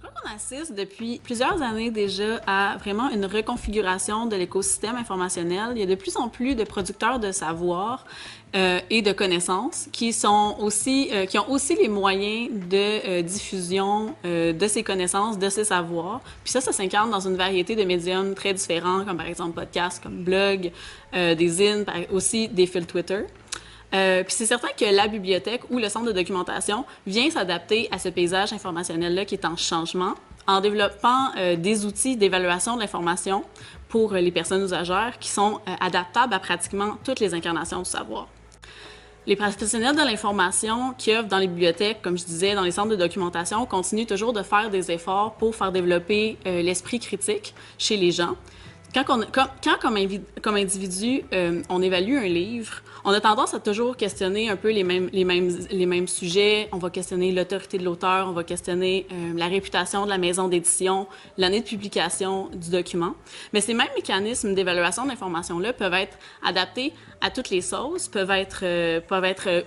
Je crois qu'on assiste depuis plusieurs années déjà à vraiment une reconfiguration de l'écosystème informationnel. Il y a de plus en plus de producteurs de savoir euh, et de connaissances qui sont aussi, euh, qui ont aussi les moyens de euh, diffusion de ces connaissances, de ces savoirs. Puis ça, ça s'incarne dans une variété de médiums très différents, comme par exemple podcasts, comme blog, des zines, aussi des fils Twitter. Euh, puis c'est certain que la bibliothèque ou le centre de documentation vient s'adapter à ce paysage informationnel-là qui est en changement en développant euh, des outils d'évaluation de l'information pour euh, les personnes usagères qui sont adaptables à pratiquement toutes les incarnations du savoir. Les professionnels de l'information qui œuvrent dans les bibliothèques, comme je disais, dans les centres de documentation, continuent toujours de faire des efforts pour faire développer l'esprit critique chez les gens. Quand, on- quand, comme, individu, euh, on évalue un livre, on a tendance à toujours questionner un peu les mêmes, les mêmes, les mêmes sujets. On va questionner l'autorité de l'auteur, on va questionner euh, la réputation de la maison d'édition, l'année de publication du document. Mais ces mêmes mécanismes d'évaluation de l'information-là peuvent être adaptés à toutes les sauces, peuvent être, euh, peuvent être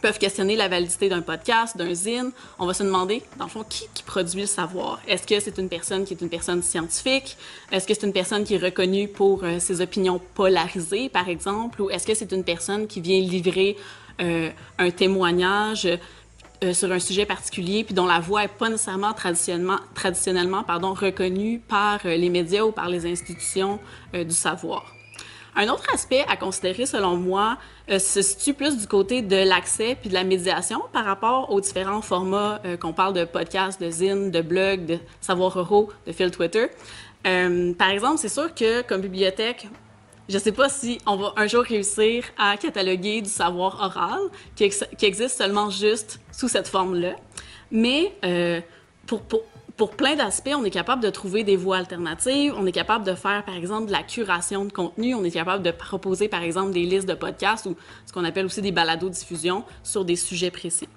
peuvent questionner la validité d'un podcast, d'un zine. On va se demander, dans le fond, qui, produit le savoir? Est-ce que c'est une personne qui est une personne scientifique? Est-ce que c'est une personne qui est reconnue pour euh, ses opinions polarisées, par exemple? Ou est-ce que c'est une personne qui vient livrer euh, un témoignage euh, sur un sujet particulier, puis dont la voix n'est pas nécessairement traditionnellement, traditionnellement pardon, reconnue par les médias ou par les institutions du savoir? Un autre aspect à considérer, selon moi, euh, se situe plus du côté de l'accès puis de la médiation par rapport aux différents formats euh, qu'on parle de podcasts, de zines, de blogs, de savoir euro, de fil Twitter. Euh, par exemple, c'est sûr que comme bibliothèque, je ne sais pas si on va un jour réussir à cataloguer du savoir oral qui, qui existe seulement juste sous cette forme-là. Mais pour, pour, pour plein d'aspects, on est capable de trouver des voies alternatives. On est capable de faire, par exemple, de la curation de contenu. On est capable de proposer, par exemple, des listes de podcasts ou ce qu'on appelle aussi des balados-diffusion sur des sujets précis.